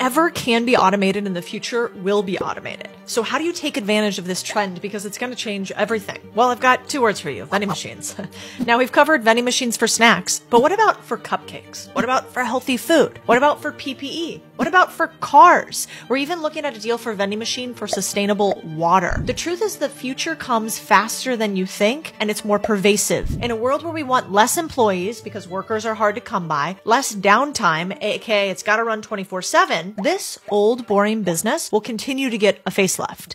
whatever can be automated in the future will be automated. So how do you take advantage of this trend? Because it's going to change everything. Well, I've got two words for you, vending machines. now we've covered vending machines for snacks, but what about for cupcakes? What about for healthy food? What about for PPE? What about for cars? We're even looking at a deal for vending machine for sustainable water. The truth is the future comes faster than you think and it's more pervasive. In a world where we want less employees because workers are hard to come by, less downtime, aka it's gotta run 24 7, this old boring business will continue to get a facelift.